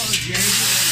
oh, James.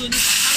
你把它。